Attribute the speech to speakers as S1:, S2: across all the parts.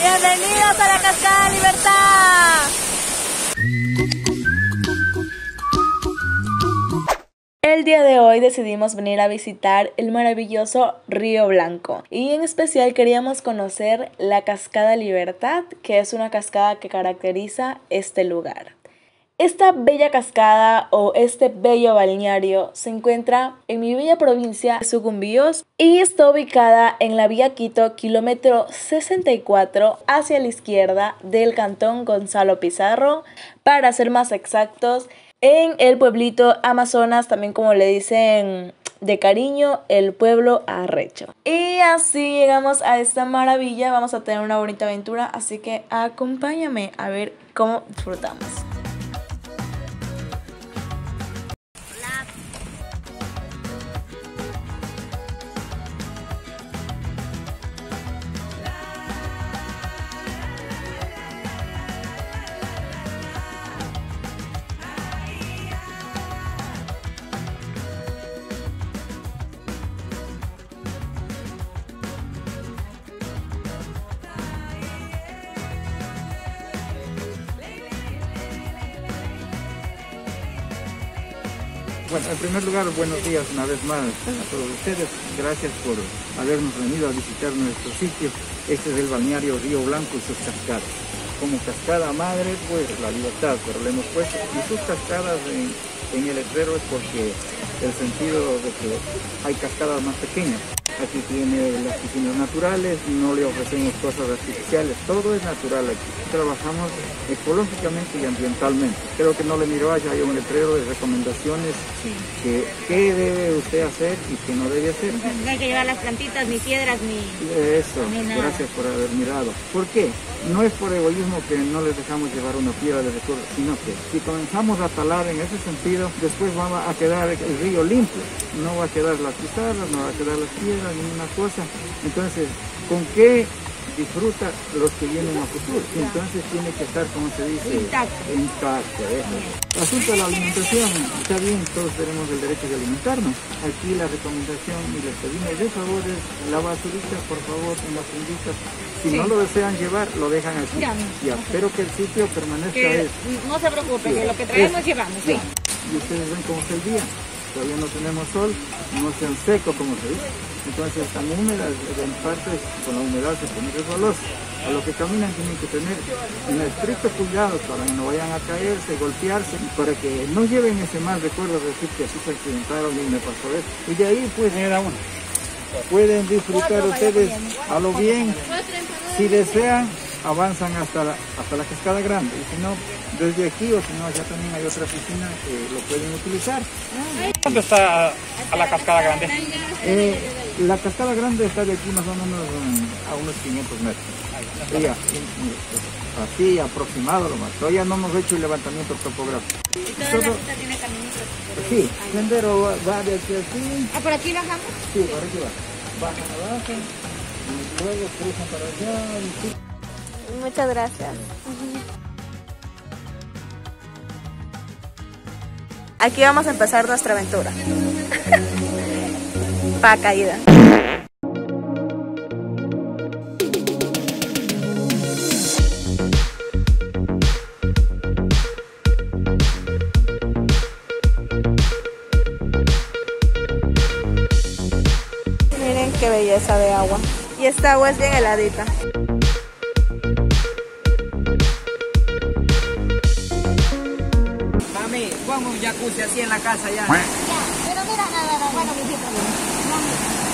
S1: Bienvenidos a la Cascada Libertad. El día de hoy decidimos venir a visitar el maravilloso Río Blanco y en especial queríamos conocer la Cascada Libertad, que es una cascada que caracteriza este lugar. Esta bella cascada o este bello balneario se encuentra en mi bella provincia de Sucumbíos y está ubicada en la vía Quito, kilómetro 64 hacia la izquierda del cantón Gonzalo Pizarro, para ser más exactos, en el pueblito Amazonas, también como le dicen de cariño, el pueblo arrecho. Y así llegamos a esta maravilla, vamos a tener una bonita aventura, así que acompáñame a ver cómo disfrutamos.
S2: Bueno, en primer lugar, buenos días una vez más a todos ustedes. Gracias por habernos venido a visitar nuestro sitio. Este es el balneario Río Blanco y sus cascadas. Como cascada madre, pues la libertad, pero le hemos puesto. Y sus cascadas en, el letrero es porque el sentido de que hay cascadas más pequeñas. Aquí tiene las piscinas naturales, no le ofrecemos cosas artificiales, todo es natural aquí. Trabajamos ecológicamente y ambientalmente. Creo que no le miró allá, hay un letrero de recomendaciones que qué debe usted hacer y qué no debe hacer.
S3: No hay que llevar las plantitas, ni piedras, ni...
S2: Eso,
S3: Ni nada.
S2: gracias por haber mirado. ¿Por qué? No es por egoísmo que no les dejamos llevar una piedra de recuerdo, sino que si comenzamos a talar en ese sentido, después va a quedar el río limpio. No va a quedar las pizarras, no va a quedar las piedras, ninguna cosa. Entonces, ¿con qué disfruta los que vienen a futuro? Entonces tiene que estar, como se dice,
S3: Intacto.
S2: El asunto de la alimentación, está bien, todos tenemos el derecho de alimentarnos. Aquí la recomendación y les pedimos de favor es la basurita, por favor, en las funditas. Si no lo desean llevar, lo dejan aquí.
S3: Ya.
S2: Ya, espero que el sitio permanezca
S3: Que
S2: es-
S3: no se preocupe, que lo que traemos llevamos, sí.
S2: y ustedes ven cómo está el día. Todavía no tenemos sol, no sean secos como se dice. Entonces están húmedas, en parte con la humedad se pone resbaloso. A lo que caminan tienen que tener un estricto cuidado para que no vayan a caerse, golpearse, y para que no lleven ese mal recuerdo de decir que así se accidentaron y me pasó esto. Y de ahí pues pueden disfrutar ustedes a lo bien. Si desean, avanzan hasta la, hasta la cascada grande. Y si no, desde aquí o si no, allá también hay otra piscina que lo pueden utilizar.
S4: ¿Dónde está a la cascada grande?
S2: Eh, la cascada grande está de aquí más o menos a unos 500 metros. Ella, así aproximado lo más. Todavía no hemos hecho el levantamiento topográfico.
S3: Y toda la ruta tiene caminitos.
S2: Sí, sendero va, va de aquí así.
S3: Ah, por aquí bajamos.
S2: Sí, por aquí va. Bajan abajo, y luego cruzan para allá. y.
S1: Muchas gracias. Aquí vamos a empezar nuestra aventura. Pa' caída. Miren qué belleza de agua. Y esta agua es bien heladita.
S5: Un jacuzzi así en la casa ya.
S3: Pero mira, nada, nada, bueno, visita.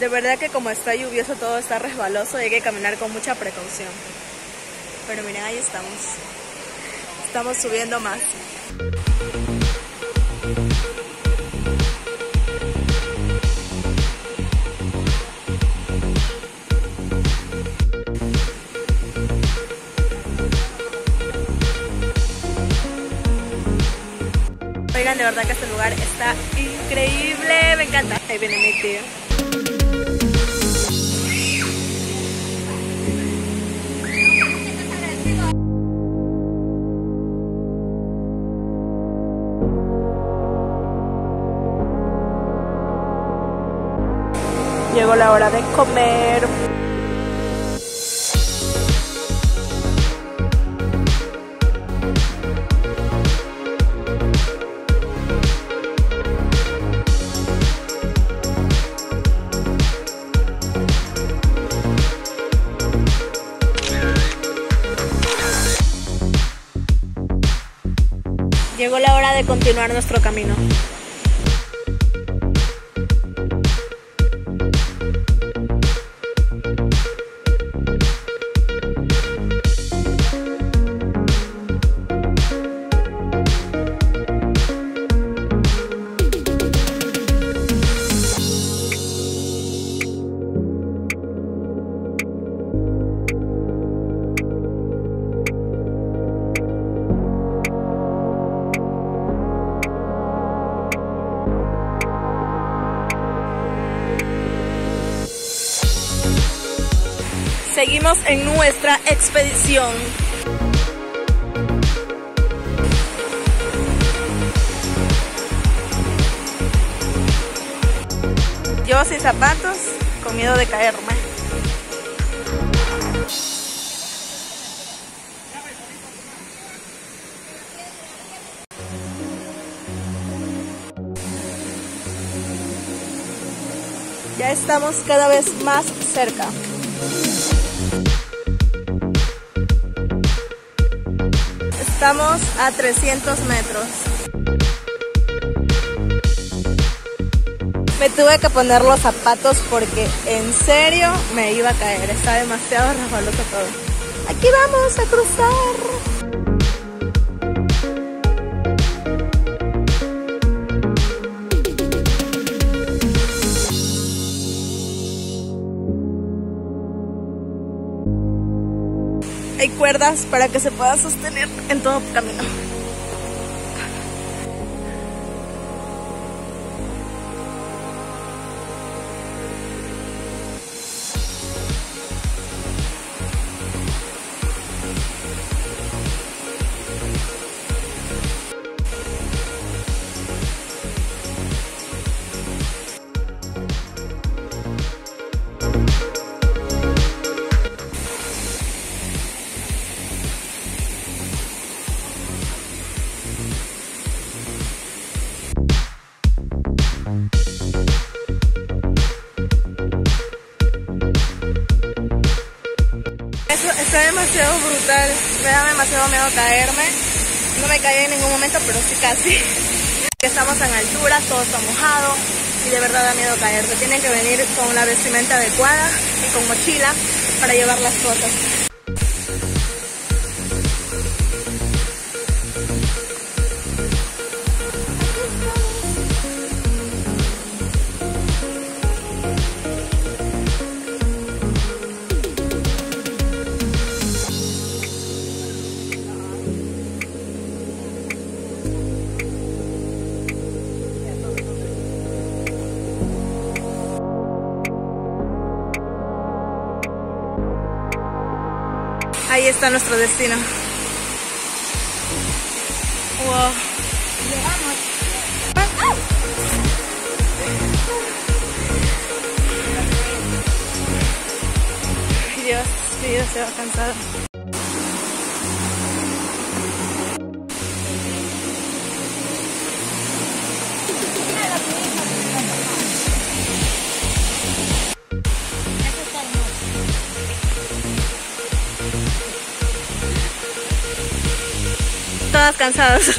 S6: De verdad que como está lluvioso todo está resbaloso y hay que caminar con mucha precaución. Pero miren, ahí estamos. Estamos subiendo más. Oigan, de verdad que este lugar está increíble, me encanta. Ahí viene mi tío. La hora de comer. Llegó la hora de continuar nuestro camino. Seguimos en nuestra expedición. Yo sin zapatos, con miedo de caerme. Ya estamos cada vez más cerca. Estamos a 300 metros. Me tuve que poner los zapatos porque en serio me iba a caer. Está demasiado resbaloso todo. Aquí vamos a cruzar. Cuerdas para que se pueda sostener en todo camino. Demasiado miedo caerme. No me caí en ningún momento, pero sí casi. Estamos en altura, todo está mojado y de verdad da miedo caerse. Tienen que venir con la vestimenta adecuada y con mochila para llevar las cosas. Ahí está nuestro destino. Wow. Dios, Dios se va cansado. Todas cansadas.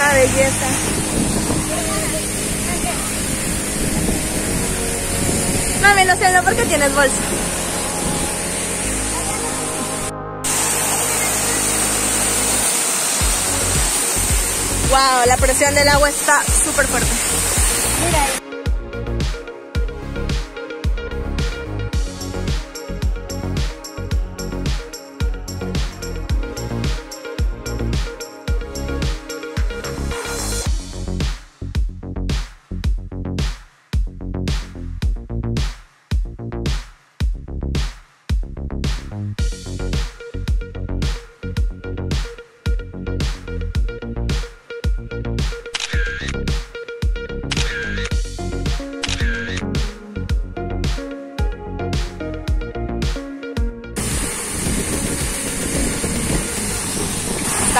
S6: una belleza. Mami, no sé, ¿por qué tienes bolsa? Wow, la presión del agua está súper fuerte. Mira.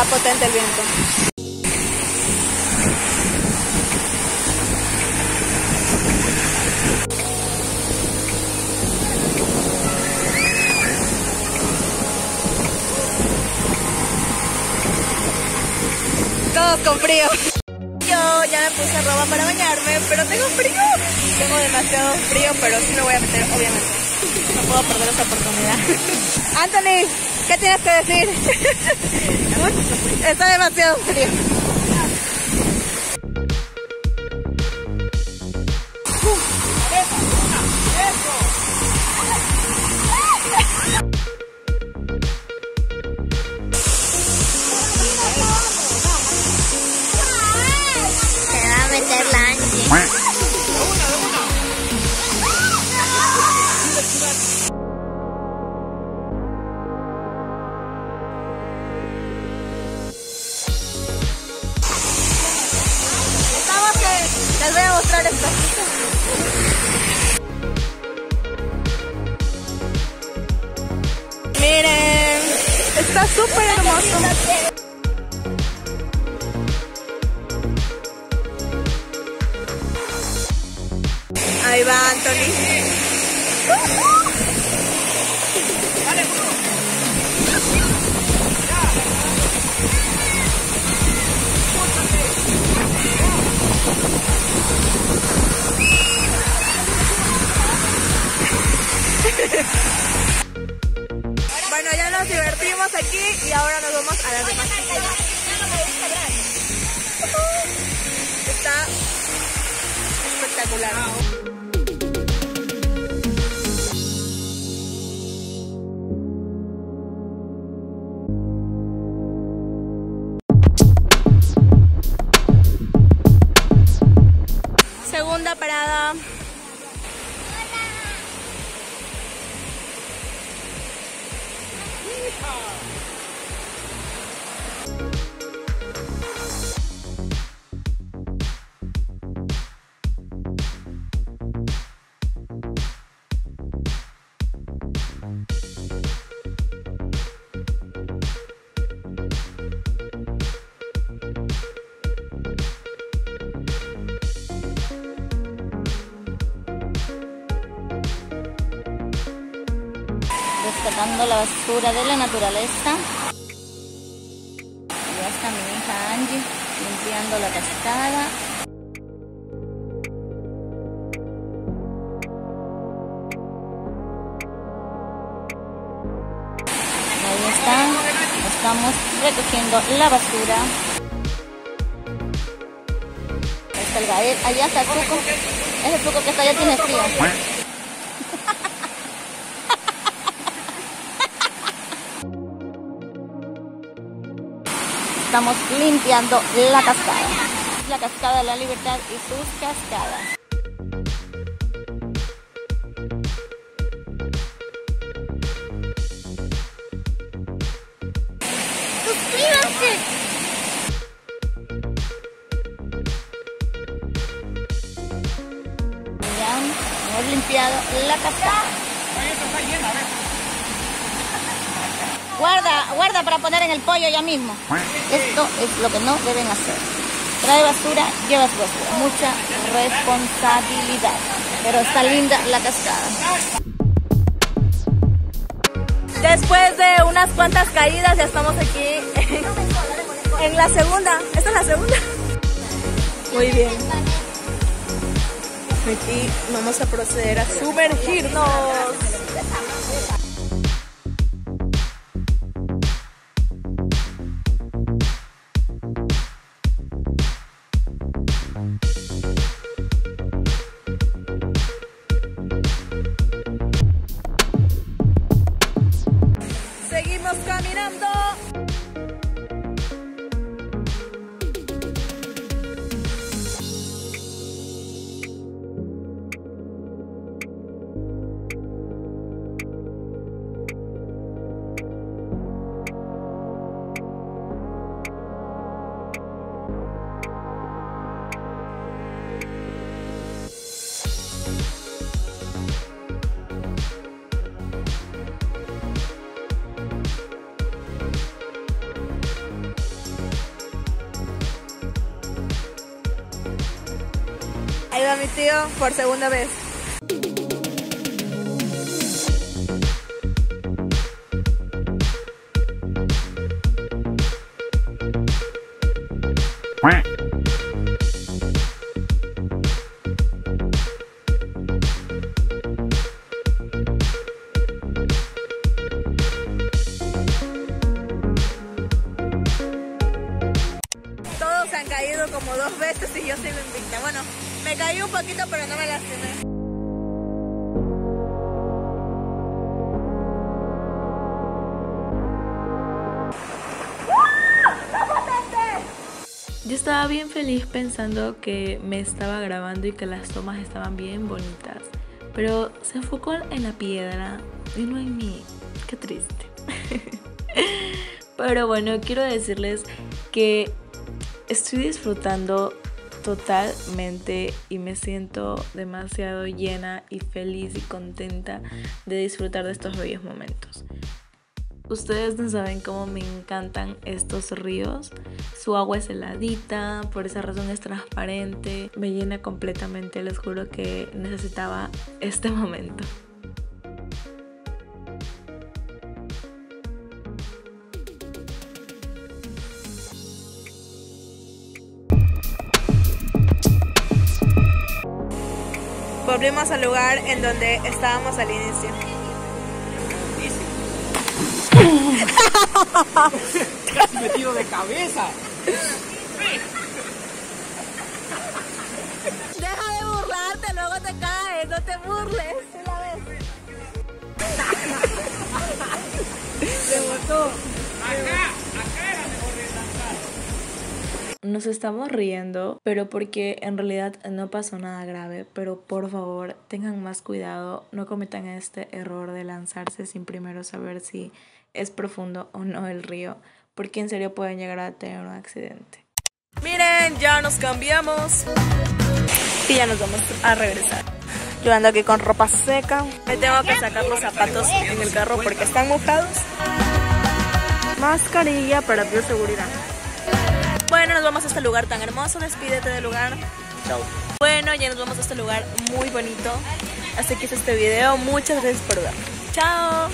S6: Está potente el viento. Todos con frío. Yo ya me puse ropa para bañarme, pero tengo frío. Tengo demasiado frío, pero sí me voy a meter, obviamente. No puedo perder esta oportunidad. Anthony, ¿qué tienes que decir? Está demasiado frío. Súper hermoso. Ahí va Anthony. Bueno, ya nos divertimos aquí y ahora nos vamos a las demás. Está espectacular.
S3: Rescatando la basura de la naturaleza. Ya está mi hija Angie limpiando la cascada. Ahí está. Estamos recogiendo la basura. Está el Gael. Allá está el Tuco. Ese Tuco que está allá tiene frío. Estamos limpiando la cascada. La cascada de la libertad y sus cascadas. ¡Suscríbanse! Ya hemos limpiado la cascada. Guarda, guarda para poner en el pollo ya mismo. Esto es lo que no deben hacer. Trae basura, llevas basura. Mucha responsabilidad. Pero está linda la cascada.
S6: Después de unas cuantas caídas ya estamos aquí
S1: En la segunda, esta es la segunda. Muy bien. Aquí vamos a proceder a sumergirnos. Por segunda vez. Todos han caído como dos veces y yo sigo invicta. Bueno, me caí un poquito, pero no me lastimé. Yo estaba bien feliz pensando que me estaba grabando y que las tomas estaban bien bonitas. Pero se enfocó en la piedra y no en mí. Qué triste. Pero bueno, quiero decirles que estoy disfrutando totalmente y me siento demasiado llena y feliz y contenta de disfrutar de estos bellos momentos. Ustedes no saben cómo me encantan estos ríos. Su agua es heladita, por esa razón es transparente, me llena completamente, les juro que necesitaba este momento. Volvimos al lugar en donde estábamos al inicio.
S5: Has metido de cabeza.
S1: Deja de burlarte, luego te caes, no te burles. ¿sí la ves? Se botó. Nos estamos riendo, pero porque en realidad no pasó nada grave. Pero por favor, tengan más cuidado, no cometan este error de lanzarse sin primero saber si es profundo o no el río, porque en serio pueden llegar a tener un accidente. Miren, ya nos cambiamos y ya nos vamos a regresar. Yo ando aquí con ropa seca. Me tengo que sacar los zapatos en el carro porque están mojados. Mascarilla para bioseguridad. Bueno, nos vamos a este lugar tan hermoso. Despídete del lugar. Chau. Bueno, ya nos vamos a este lugar muy bonito. Así que es este video. Muchas gracias por ver. Chao.